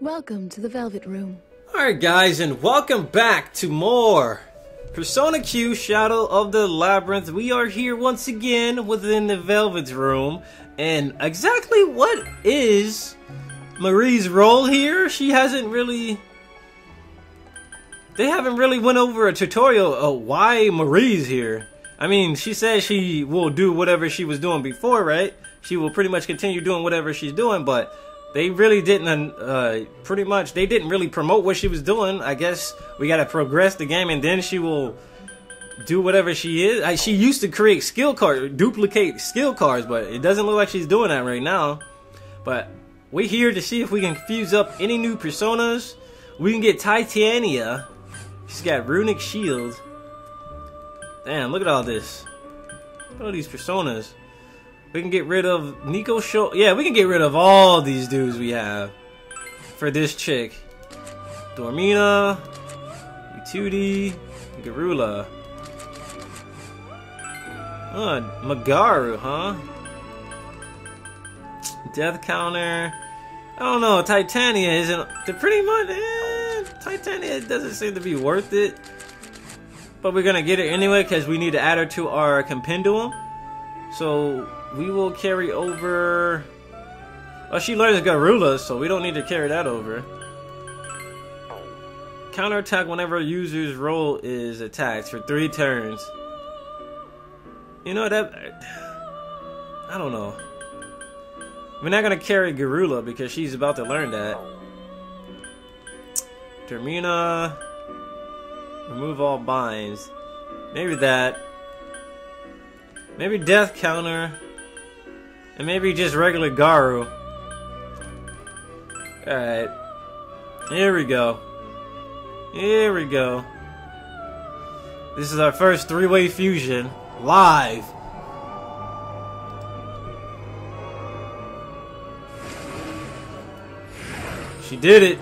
Welcome to the Velvet Room. Alright guys, and welcome back to more Persona Q Shadow of the Labyrinth. We are here once again within the Velvet Room. And exactly what is Marie's role here? She hasn't really... They haven't really went over a tutorial of why Marie's here. I mean, she says she will do whatever she was doing before, right? She will pretty much continue doing whatever she's doing, but they really didn't uh, pretty much they didn't really promote what she was doing. I guess we gotta progress the game and then she will do whatever she is. She used to create skill cards duplicate skill cards but it doesn't look like she's doing that right now. But we're here to see if we can fuse up any new personas. We can get titania. She's got runic shield. Damn look at all this. Look at all these personas we can get rid of Nico Show. Yeah, we can get rid of all these dudes we have for this chick. Dormina, Utudi, Garula. Oh, Magaru, huh? Death counter. I don't know. Titania isn't. They're pretty much. Eh, Titania doesn't seem to be worth it. But we're gonna get it anyway because we need to add her to our compendium. So we will carry over... Well, she learns Garula, so we don't need to carry that over. Counterattack whenever a user's role is attacked for three turns. You know, that... I don't know. We're not going to carry Garula because she's about to learn that. Termina. Remove all binds. Maybe that. Maybe death counter. And maybe just regular Garu. Alright. Here we go. Here we go. This is our first three-way fusion. Live. She did it.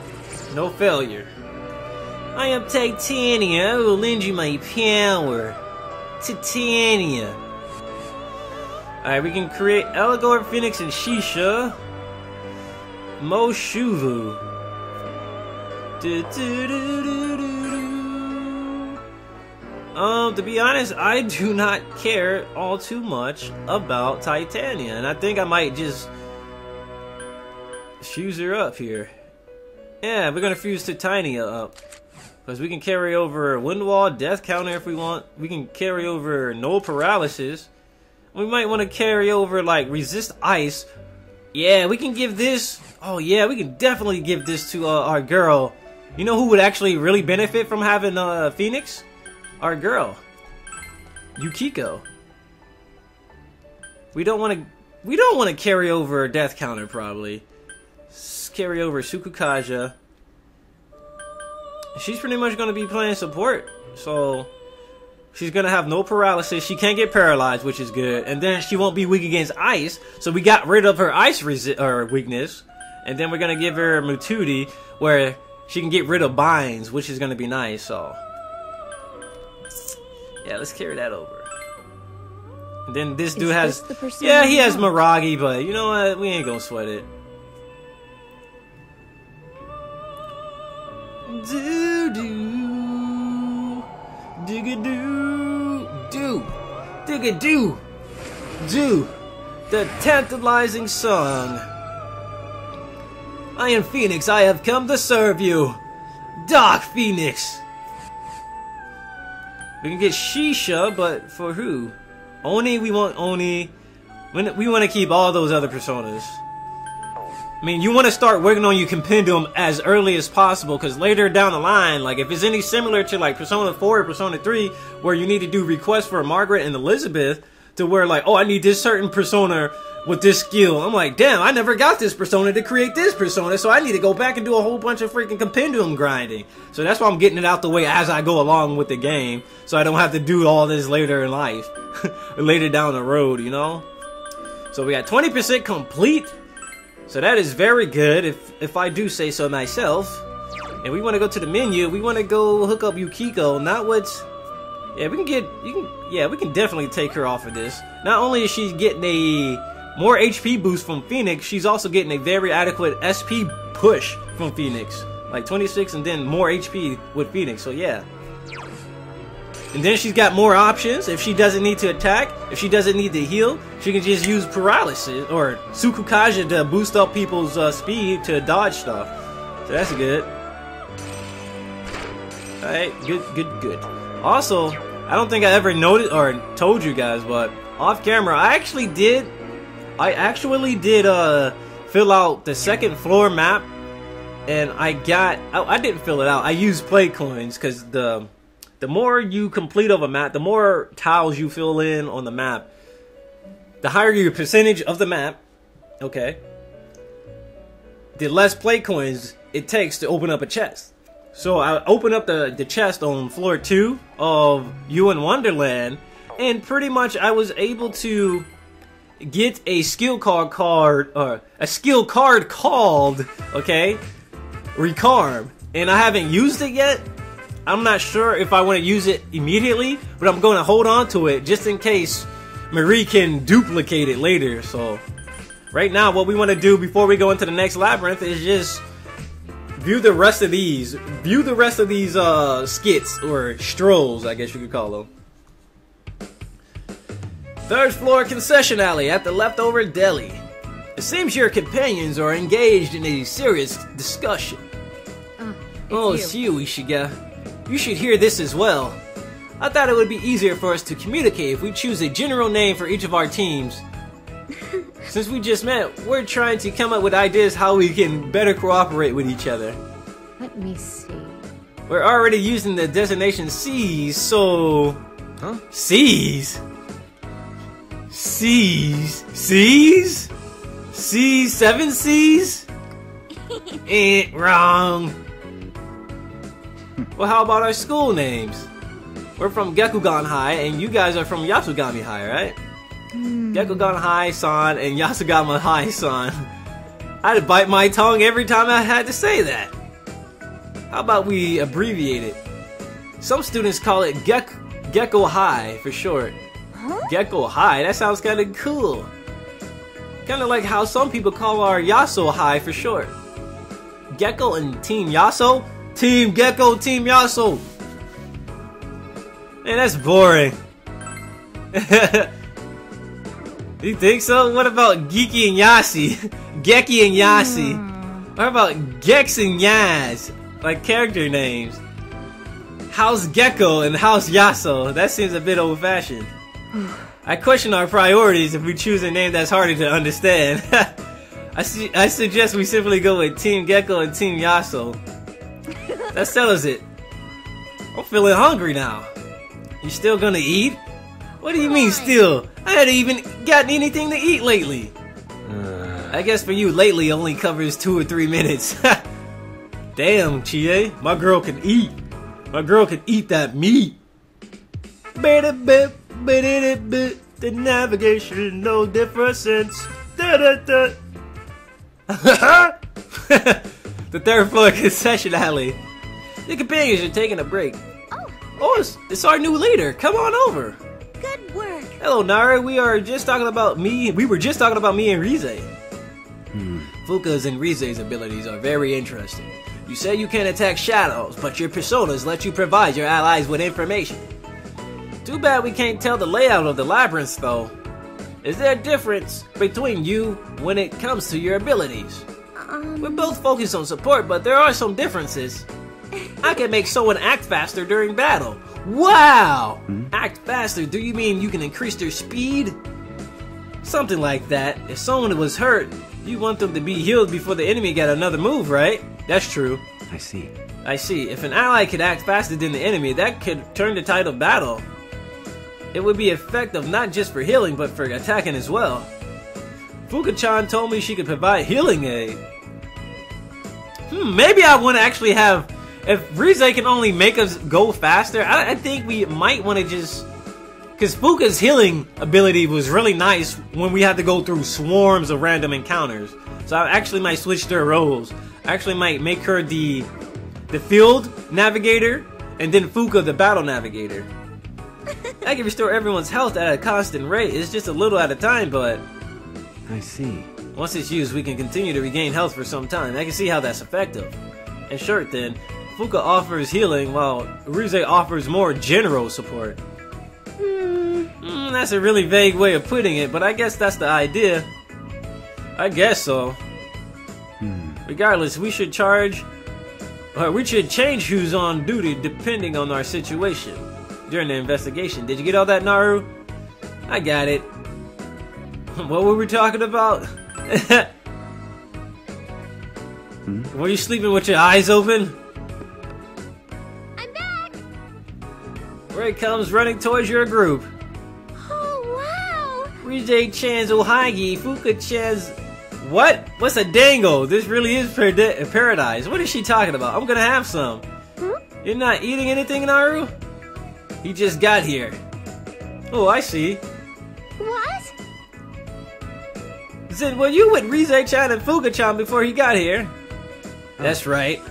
No failure. I am Titania. I will lend you my power. Titania. Alright, we can create Eligor, Phoenix, and Shisha. Moshuvu. Um, to be honest, I do not care all too much about Titania, and I think I might just fuse her up here. Yeah, we're gonna fuse Titania up. Because we can carry over Wind Wall, Death Counter if we want. We can carry over No Paralysis. We might want to carry over, like, Resist Ice. Yeah, we can give this... Oh, yeah, we can definitely give this to uh, our girl. You know who would actually really benefit from having uh, Phoenix? Our girl. Yukiko. We don't want to... We don't want to carry over Death Counter, probably. Let's carry over Sukukaja. She's pretty much going to be playing support. So... She's gonna have no paralysis. She can't get paralyzed, which is good. And then she won't be weak against ice. So we got rid of her ice resi- or weakness. And then we're gonna give her Mutudi, where she can get rid of binds, which is gonna be nice. So yeah, let's carry that over. And then this dude Is has this the yeah, he has? Miragi, but you know what? We ain't gonna sweat it. Do do dig a do do dig a do do the tantalizing song. I am Phoenix. I have come to serve you, Dark Phoenix. We can get Shisha, but for who? Oni. We want Oni. We want to keep all those other personas. I mean, you want to start working on your compendium as early as possible, because later down the line, like if it's any similar to like Persona 4 or Persona 3, where you need to do requests for Margaret and Elizabeth, to where like, oh, I need this certain persona with this skill. I'm like, damn, I never got this persona to create this persona, so I need to go back and do a whole bunch of freaking compendium grinding. So that's why I'm getting it out the way as I go along with the game, so I don't have to do all this later in life, later down the road, you know. So we got 20% complete. So that is very good, if if I do say so myself. And we want to go to the menu. We want to go hook up Yukiko. Not what's... Yeah, we can get... You can. Yeah, we can definitely take her off of this. Not only is she getting a more HP boost from Phoenix, she's also getting a very adequate SP push from Phoenix. Like 26 and then more HP with Phoenix, so yeah. And then she's got more options. If she doesn't need to attack, if she doesn't need to heal, she can just use Paralysis or Sukukaja to boost up people's uh, speed to dodge stuff. So that's good. Alright, good, good, good. Also, I don't think I ever noticed or told you guys, but off camera, I actually did, I actually did uh fill out the second floor map, and I got, I, I didn't fill it out. I used play coins because the the more you complete of a map, the more tiles you fill in on the map, the higher your percentage of the map. Okay. The less play coins it takes to open up a chest. So I opened up the, the chest on floor two of You in Wonderland, and pretty much I was able to get a skill card card or a skill card called okay Recarm, and I haven't used it yet. I'm not sure if I want to use it immediately, but I'm going to hold on to it just in case Marie can duplicate it later. So right now, what we want to do before we go into the next labyrinth is just view the rest of these. View the rest of these uh, skits or strolls, I guess you could call them. Third floor concession alley at the leftover deli. It seems your companions are engaged in a serious discussion. Uh, oh, it's it's you. you, Ishiga. You should hear this as well. I thought it would be easier for us to communicate if we choose a general name for each of our teams. Since we just met, we're trying to come up with ideas how we can better cooperate with each other. Let me see. We're already using the designation SEES, so... Huh? C's? C's? C's? C's? Seven C's? eh, wrong. Well, how about our school names? We're from Gekkoukan High, and you guys are from Yasogami High, right? Hmm. Gekkoukan High San and Yasogami High San. I'd bite my tongue every time I had to say that. How about we abbreviate it? Some students call it Gek Gecko High for short. Huh? Gecko High, that sounds kind of cool. Kind of like how some people call our Yaso High for short. Gecko and Team Yaso? Team Gecko, Team Yaso! Man, that's boring. you think so? What about Geeky and Yasi? Geki and Yasi? Hmm. What about Gex and Yaz? Like character names. House Gecko and House Yaso. That seems a bit old fashioned. I question our priorities if we choose a name that's harder to understand. I, su- I suggest we simply go with Team Gecko and Team Yaso. That settles it. I'm feeling hungry now. You still gonna eat? What do you mean still? I hadn't even gotten anything to eat lately. Uh, I guess for you, lately only covers two or three minutes. Damn, Chie, my girl can eat. My girl can eat that meat. Bit bit bit bit the navigation no difference. Da da da. the third floor concession alley. The companions are taking a break. Oh, Oh, it's, it's our new leader. Come on over. good work. Hello, Naru. We are just talking about me. We were just talking about me and Rise. Hmm. Fuuka's and Rise's abilities are very interesting. You say you can attack shadows, but your personas let you provide your allies with information. Too bad we can't tell the layout of the labyrinths, though. Is there a difference between you when it comes to your abilities? Um, We're both focused on support, but there are some differences. I can make someone act faster during battle. Wow! Act faster, do you mean you can increase their speed? Something like that. If someone was hurt, you want them to be healed before the enemy got another move, right? That's true. I see. I see. If an ally could act faster than the enemy, that could turn the tide of battle. It would be effective not just for healing, but for attacking as well. Fuuka-chan told me she could provide healing aid. Hmm, maybe I want to actually have... If Rise can only make us go faster, I, I think we might want to just... Because Fuuka's healing ability was really nice when we had to go through swarms of random encounters. So I actually might switch their roles. I actually might make her the the field navigator, and then Fuuka the battle navigator. I can restore everyone's health at a constant rate. It's just a little at a time, but I see. Once it's used, we can continue to regain health for some time. I can see how that's effective. In short, then, Fuuka offers healing while Rise offers more general support. Mm, that's a really vague way of putting it, but I guess that's the idea. I guess so. Hmm. Regardless, we should charge, or we should change who's on duty depending on our situation during the investigation. Did you get all that, Naru? I got it. What were we talking about? Hmm? Were you sleeping with your eyes open? Rei comes running towards your group. Oh, wow! Rise Chan's Ohagi, Fuuka Chan's. What? What's a dango? This really is paradise. What is she talking about? I'm gonna have some. Hmm? You're not eating anything, Naru? He just got here. Oh, I see. What? Said, well, you with Rise Chan and Fuuka Chan before he got here. That's right.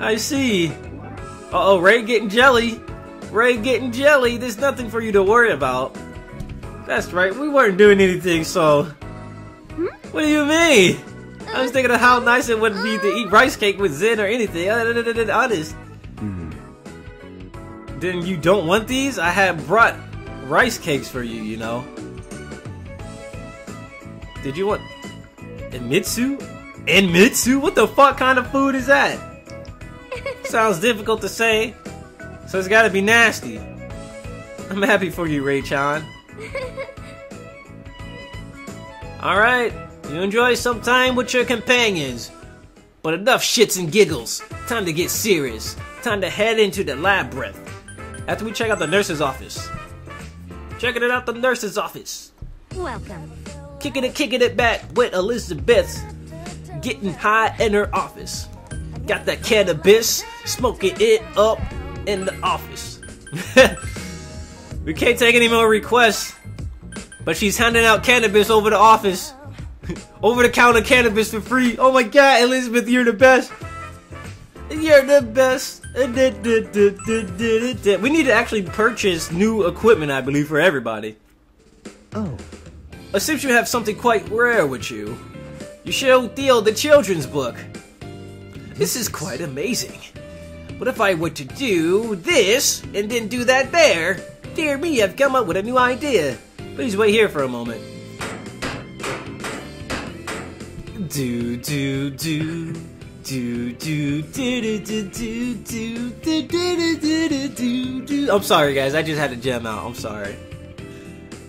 I see. Uh oh, Rei getting jelly. Rei getting jelly. There's nothing for you to worry about. That's right, we weren't doing anything, so. Hmm? What do you mean? I was uh-huh. thinking of how nice it would be to eat uh. rice cake with Zen or anything. Uh, Honest. Hmm. Then you don't want these? I had brought rice cakes for you, you know. Did you want Anmitsu? Anmitsu? What the fuck kind of food is that? Sounds difficult to say, so it's gotta be nasty. I'm happy for you, Rei-chan. Alright, you enjoy some time with your companions. But enough shits and giggles. Time to get serious. Time to head into the labyrinth. After we check out the nurse's office. Checking it out the nurse's office. Welcome. Kicking it, kicking it back with Elizabeth. Getting high in her office. Got that cannabis, smoking it up in the office. we can't take any more requests, but she's handing out cannabis over the office. over the counter cannabis for free. Oh my god, Elizabeth, you're the best. You're the best. We need to actually purchase new equipment, I believe, for everybody. Oh. Seems you have something quite rare with you. You show Theo the children's book. This is quite amazing. What if I were to do this and then do that there? Dear me, I've come up with a new idea. Please wait here for a moment. Do do do do do do do do do do. I'm sorry, guys. I just had to jam out. I'm sorry.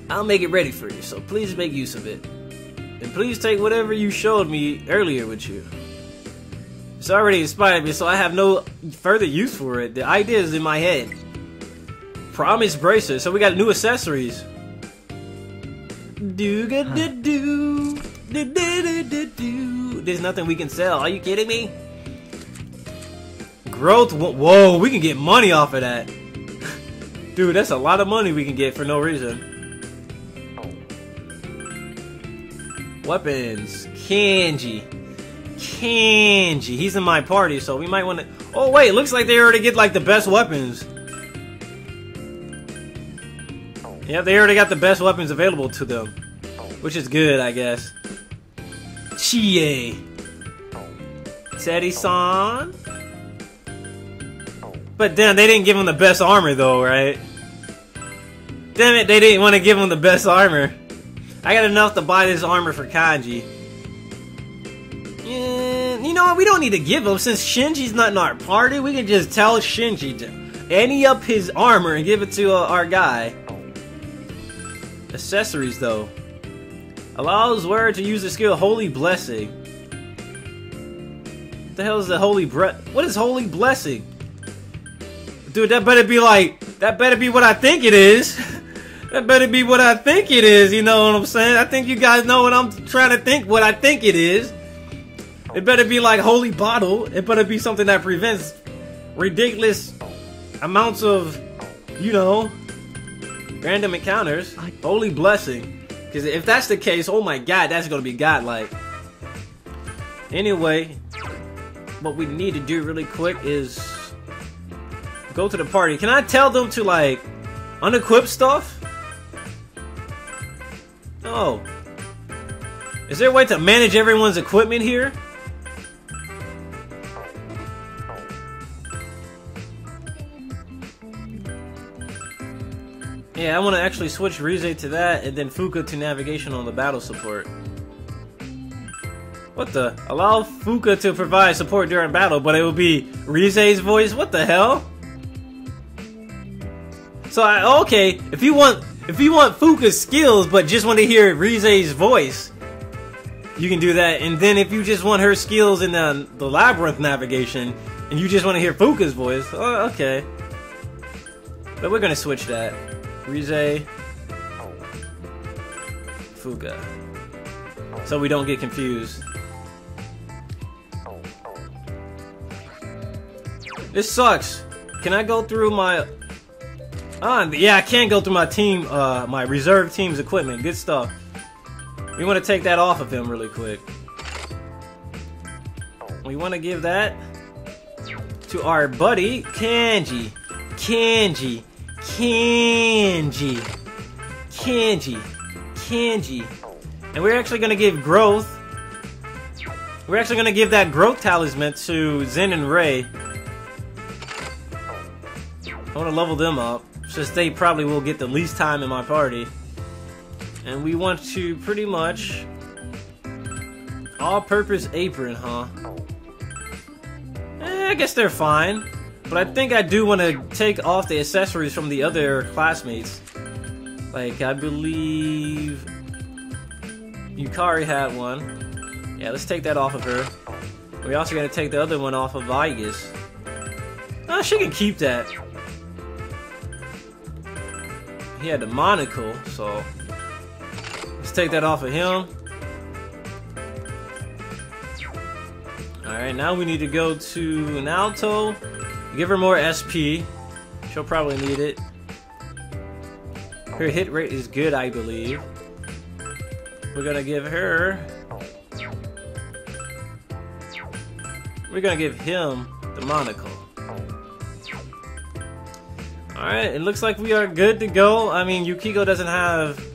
I'll make it ready for you, so please make use of it. And please take whatever you showed me earlier with you. It's already inspired me, so I have no further use for it. The idea is in my head. Promise bracelet, so we got new accessories. Do do do do do do do do. There's nothing we can sell. Are you kidding me? Growth. Whoa, we can get money off of that. Dude, that's a lot of money we can get for no reason. Weapons. Kanji. Kanji. He's in my party, so we might want to... Oh, wait. Looks like they already get, like, the best weapons. Yeah, they already got the best weapons available to them. Which is good, I guess. Chie. Teddy-san. But damn, they didn't give him the best armor, though, right? Damn it, they didn't want to give him the best armor. I got enough to buy this armor for Kanji. Know what? We don't need to give him since Shinji's not in our party. We can just tell Shinji to any up his armor and give it to uh, our guy. Accessories, though. Allows wearer to use the skill Holy Blessing. What the hell is the Holy Breath? What is Holy Blessing? Dude, that better be like, that better be what I think it is. that better be what I think it is, you know what I'm saying? I think you guys know what I'm trying to think, what I think it is. It better be like Holy Bottle. It better be something that prevents ridiculous amounts of, you know, random encounters. Holy Blessing. Because if that's the case, oh my god, that's going to be godlike. Anyway, what we need to do really quick is go to the party. Can I tell them to like unequip stuff? No. Is there a way to manage everyone's equipment here? Yeah, I want to actually switch Rise to that and then Fuuka to navigation on the battle support. What the? Allow Fuuka to provide support during battle, but it will be Rise's voice? What the hell? So I okay, if you want if you want Fuuka's skills but just want to hear Rise's voice, you can do that. And then if you just want her skills in the, the labyrinth navigation and you just want to hear Fuuka's voice, oh, okay. But we're gonna switch that. Rise Fuuka. So we don't get confused. This sucks. Can I go through my Ah, yeah, I can't go through my team, uh, my reserve team's equipment. Good stuff. We want to take that off of him really quick. We want to give that to our buddy, Kanji. Kanji. Kanji. Kanji. Kanji. And we're actually going to give growth. We're actually going to give that growth talisman to Zen and Rei. I want to level them up since they probably will get the least time in my party. And we want to pretty much all-purpose apron, huh? Eh, I guess they're fine. But I think I do want to take off the accessories from the other classmates. Like, I believe... Yukari had one. Yeah, let's take that off of her. We also got to take the other one off of Vegas. Oh, she can keep that he had the monocle, so let's take that off of him. Alright, now we need to go to Naoto, give her more SP. She'll probably need it. Her hit rate is good, I believe. We're gonna give her... We're gonna give him the monocle. Alright, it looks like we are good to go. I mean, Yukiko doesn't have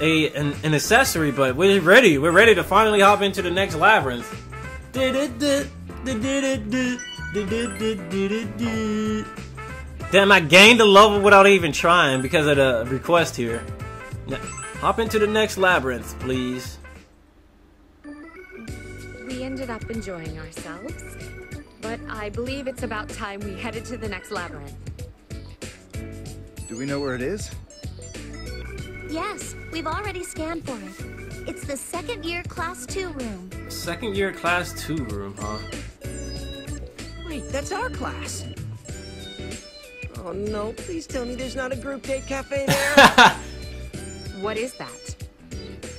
a an, an, accessory, but we're ready. We're ready to finally hop into the next labyrinth. Damn, I gained a level without even trying because of the request here. Hop into the next labyrinth, please. We ended up enjoying ourselves, but I believe it's about time we headed to the next labyrinth. Do we know where it is? Yes, we've already scanned for it. It's the second year class 2 room. Second year class 2 room, huh? Wait, that's our class. Oh no, please tell me there's not a group date cafe there. what is that?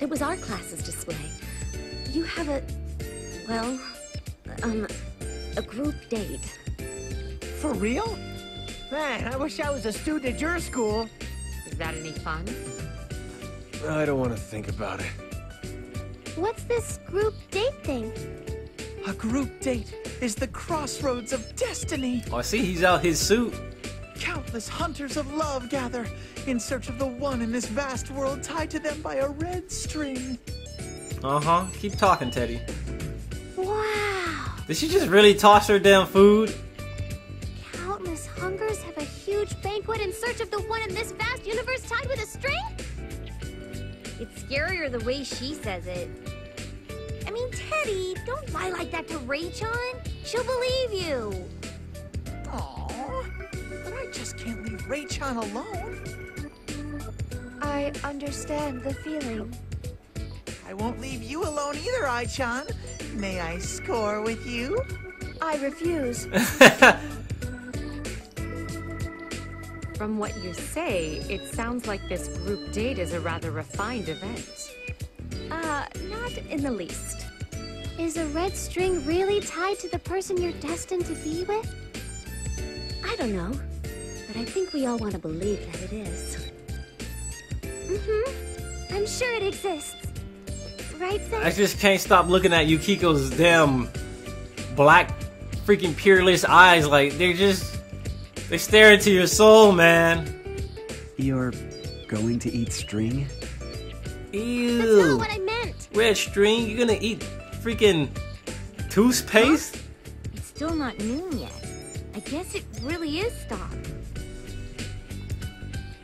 It was our class's display. You have a, well, um, a group date. For real? Man, I wish I was a student at your school. Is that any fun? I don't want to think about it. What's this group date thing? A group date is the crossroads of destiny. Oh, I see he's out his suit. Countless hunters of love gather in search of the one in this vast world tied to them by a red string. Uh-huh. Keep talking, Teddy. Wow. Did she just really toss her damn food? Countless hungers have a huge banquet in search of the one in this vast universe tied with a string? It's scarier the way she says it. I Teddy, don't lie like that to Reichan. She'll believe you. Aww, but I just can't leave Reichan alone. I understand the feeling. I won't leave you alone either, Ai-chan. May I score with you? I refuse. From what you say, it sounds like this group date is a rather refined event. Uh, not in the least. Is a red string really tied to the person you're destined to be with? I don't know, but I think we all want to believe that it is. Mm-hmm. I'm sure it exists. Right, Sam? I just can't stop looking at Yukiko's damn black freaking peerless eyes like they're just they stare into your soul, man. You're going to eat string? That's Ew. not what I meant. Red string, you're gonna eat freaking toothpaste? It's still not noon yet. I guess it really is stopped.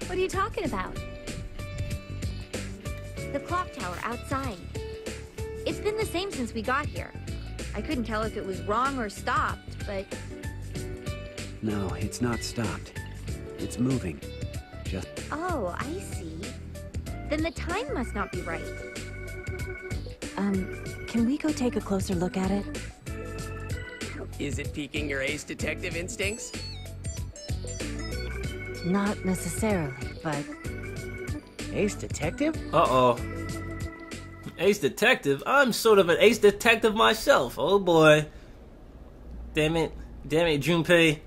What are you talking about? The clock tower outside. It's been the same since we got here. I couldn't tell if it was wrong or stopped, but No, it's not stopped. It's moving. Just oh, I see. Then the time must not be right. Um, can we go take a closer look at it? Is it piquing your ace detective instincts? Not necessarily, but Ace Detective? Uh oh. Ace Detective? I'm sort of an ace detective myself. Oh boy. Damn it. Damn it, Junpei.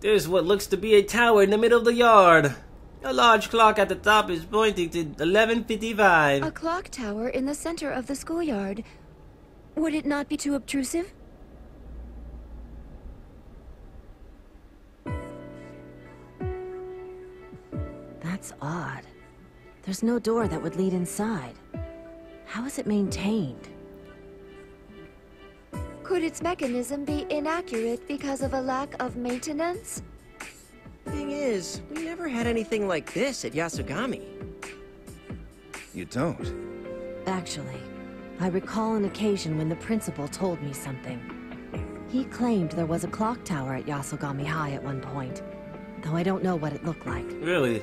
There's what looks to be a tower in the middle of the yard. A large clock at the top is pointing to 1155. a clock tower in the center of the schoolyard. Would it not be too obtrusive? That's odd. There's no door that would lead inside. How is it maintained? Could its mechanism be inaccurate because of a lack of maintenance? Thing is, we never had anything like this at Yasogami. You don't? Actually, I recall an occasion when the principal told me something. He claimed there was a clock tower at Yasogami High at one point, though I don't know what it looked like. Really?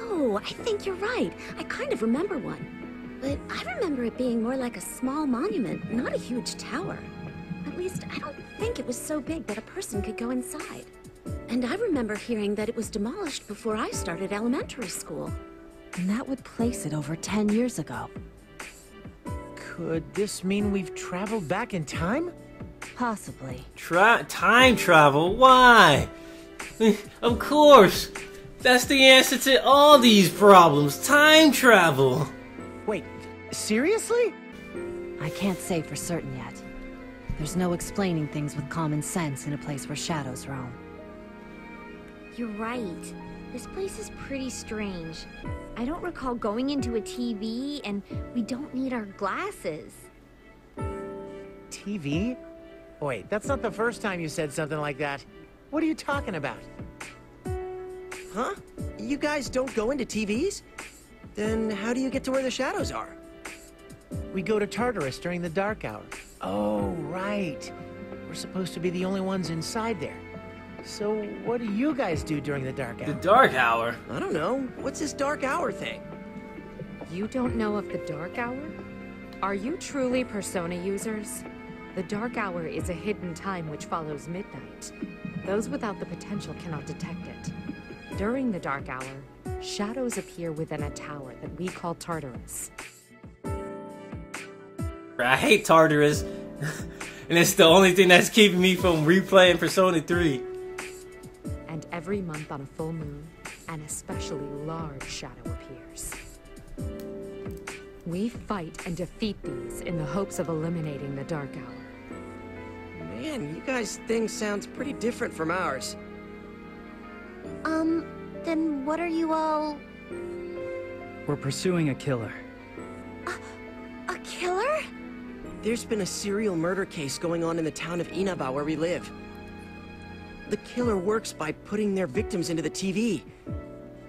Oh, I think you're right. I kind of remember one. But I remember it being more like a small monument, not a huge tower. At least, I don't think it was so big that a person could go inside. And I remember hearing that it was demolished before I started elementary school. And that would place it over 10 years ago. Could this mean we've traveled back in time? Possibly. Tra- time travel? Why? of course. That's the answer to all these problems. Time travel. Wait, seriously? I can't say for certain yet. There's no explaining things with common sense in a place where shadows roam. You're right. This place is pretty strange. I don't recall going into a TV, and we don't need our glasses. TV? Wait, that's not the first time you said something like that. What are you talking about? Huh? You guys don't go into TVs? Then how do you get to where the shadows are? We go to Tartarus during the dark hour. Oh, right. We're supposed to be the only ones inside there. So what do you guys do during the dark hour? The? Dark Hour. I don't know. What's this dark hour thing? You don't know of the Dark Hour? Are you truly Persona users? The Dark Hour is a hidden time which follows midnight. Those without the potential cannot detect it. During the Dark Hour, shadows appear within a tower that we call Tartarus. I hate Tartarus. and it's the only thing that's keeping me from replaying Persona 3. And every month on a full moon, an especially large shadow appears. We fight and defeat these in the hopes of eliminating the Dark Hour. Man, you guys' thing sounds pretty different from ours. Um, then what are you all... We're pursuing a killer. a killer? There's been a serial murder case going on in the town of Inaba where we live. The killer works by putting their victims into the TV.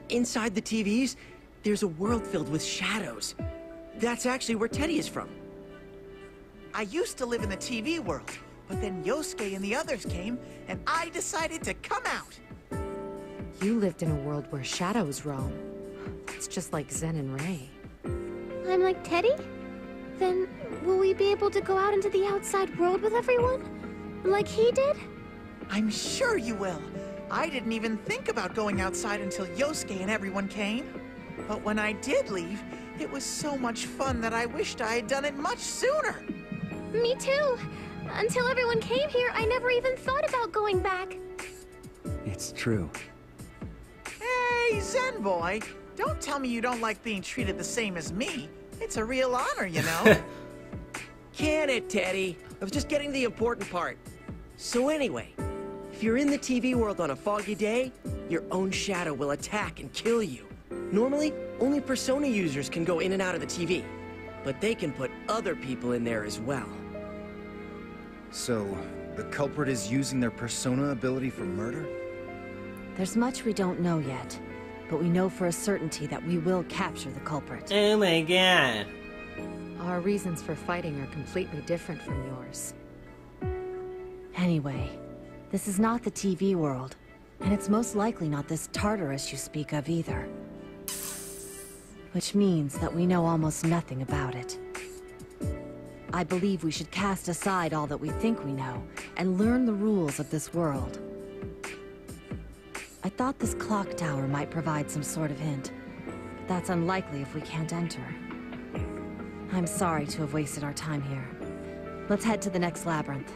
Inside the TVs, there's a world filled with shadows. That's actually where Teddy is from. I used to live in the TV world, but then Yosuke and the others came, and I decided to come out. You lived in a world where shadows roam. It's just like Zen and Rei. I'm like Teddy? Then will we be able to go out into the outside world with everyone? Like he did? I'm sure you will. I didn't even think about going outside until Yosuke and everyone came. But when I did leave, it was so much fun that I wished I had done it much sooner. Me too. Until everyone came here, I never even thought about going back. It's true. Hey, Zen boy, don't tell me you don't like being treated the same as me. It's a real honor, you know. Can it, Teddy? I was just getting the important part. So anyway, if you're in the TV world on a foggy day, your own shadow will attack and kill you. Normally, only Persona users can go in and out of the TV. But they can put other people in there as well. So, the culprit is using their persona ability for murder? There's much we don't know yet, but we know for a certainty that we will capture the culprit. Oh my god. Our reasons for fighting are completely different from yours. Anyway, this is not the TV world, and it's most likely not this Tartarus you speak of either. Which means that we know almost nothing about it. I believe we should cast aside all that we think we know, and learn the rules of this world. I thought this clock tower might provide some sort of hint, but that's unlikely if we can't enter. I'm sorry to have wasted our time here. Let's head to the next labyrinth.